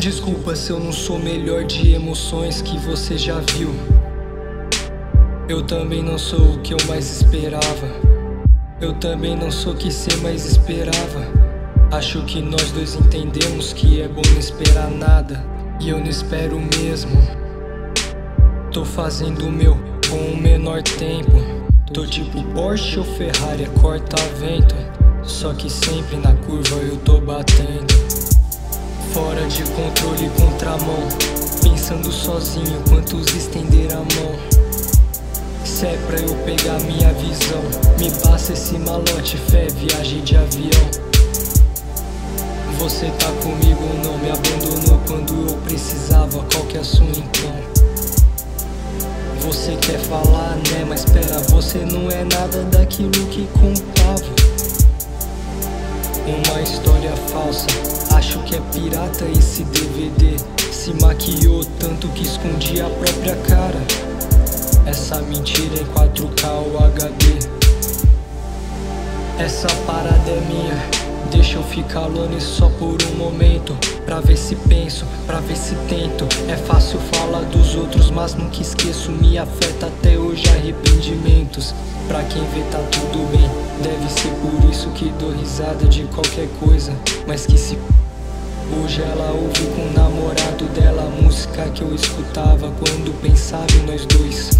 Desculpa se eu não sou melhor de emoções que você já viu. Eu também não sou o que eu mais esperava. Eu também não sou o que você mais esperava. Acho que nós dois entendemos que é bom não esperar nada. E eu não espero mesmo. Tô fazendo o meu com o menor tempo. Tô tipo Porsche ou Ferrari, corta vento. Só que sempre na curva eu tô batendo. Fora de controle, contramão. Pensando sozinho, quantos estender a mão. Se é pra eu pegar minha visão, me passa esse malote, fé, viagem de avião. Você tá comigo ou não? Me abandonou quando eu precisava, qual que é a sua então? Você quer falar, né? Mas espera, você não é nada daquilo que contava. Uma história falsa, acho que é pirata esse DVD. Se maquiou tanto que escondia a própria cara. Essa mentira em 4K ou HD. Essa parada é minha. Deixa eu ficar longe só por um momento. Pra ver se penso, pra ver se tento. É fácil falar dos outros, mas nunca esqueço. Me afeta até hoje arrependimentos. Pra quem vê tá tudo bem. Deve ser por isso que dou risada de qualquer coisa. Mas que se Hoje ela ouve com o namorado dela a música que eu escutava quando pensava em nós dois.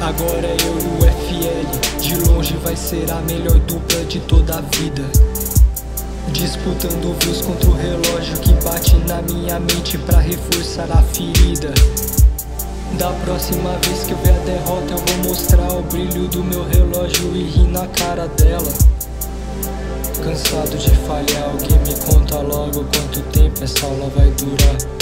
Agora é eu e o FL, de longe vai ser a melhor dupla de toda a vida. Disputando views contra o relógio que bate na minha mente pra reforçar a ferida. Da próxima vez que eu ver a derrota, eu vou mostrar o brilho do meu relógio e rir na cara dela. Cansado de falhar, alguém me conta logo quanto tempo essa aula vai durar.